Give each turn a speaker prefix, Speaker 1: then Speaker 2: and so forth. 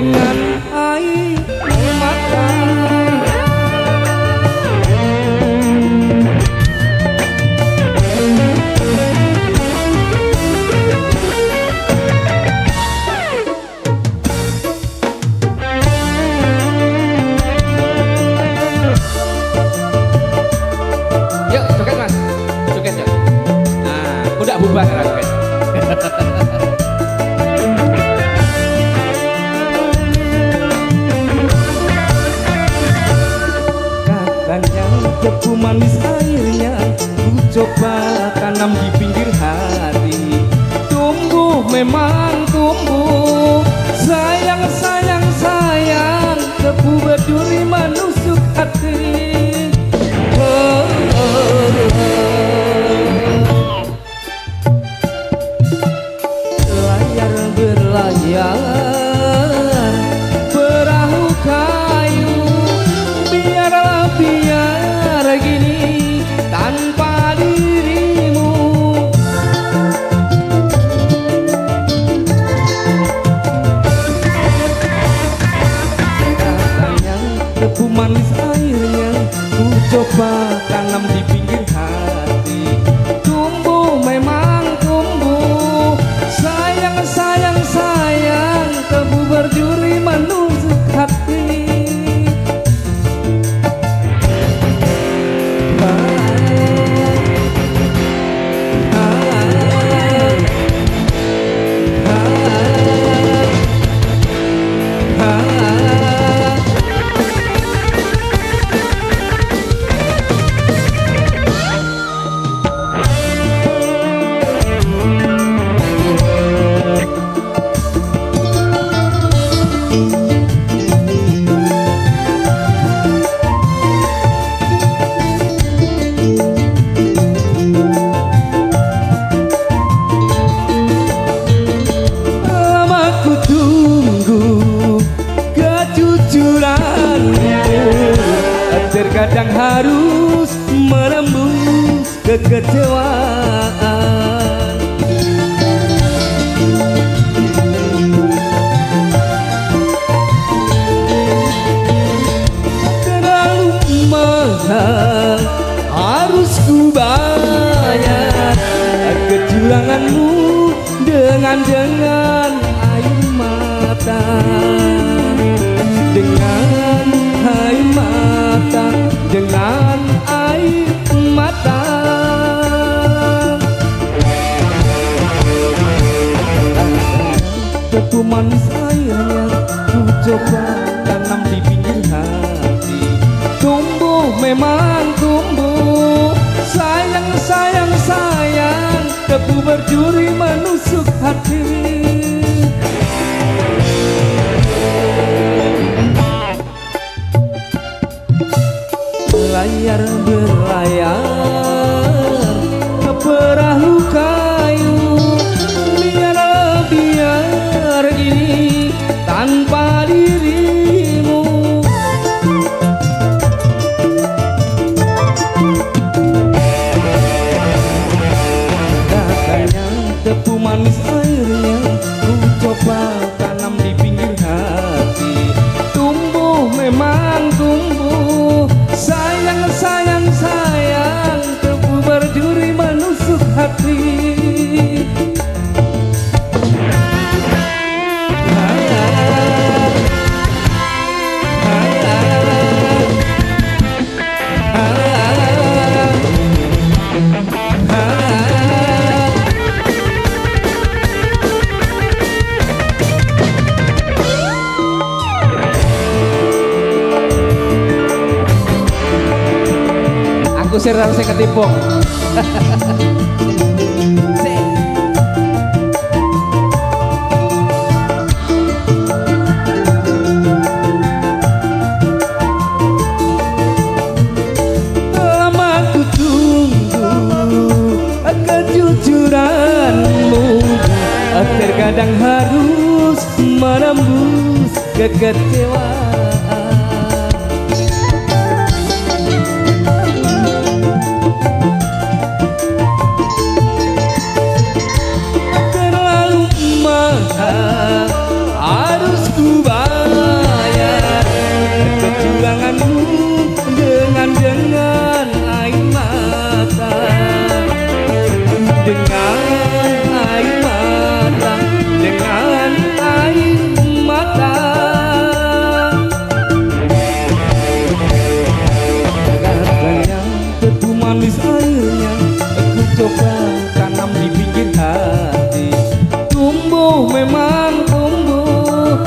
Speaker 1: dengan air mata
Speaker 2: Yuk, coket mas, coket ya. Nah, udah bubar kan.
Speaker 1: Debu manis airnya Ku coba tanam di pinggir hati Tumbuh memang tumbuh. Sayang sayang sayang Debu berduri menusuk hati coba tanam di pinggir hati. Tumbuh memang tumbuh. Sayang Terkadang harus menembus kekecewaan. Terlalu mahal harus ku bayar. Kecuranganmu dengan dengan air mata manis airnya Ku coba tanam di pinggir hati? Tumbuh memang tumbuh Sayang sayang sayang Tebu berduri menusuk hati. Layar berlayar Ku tunggu kejujuranmu Terkadang harus menembus kekecewaan memang tumbuh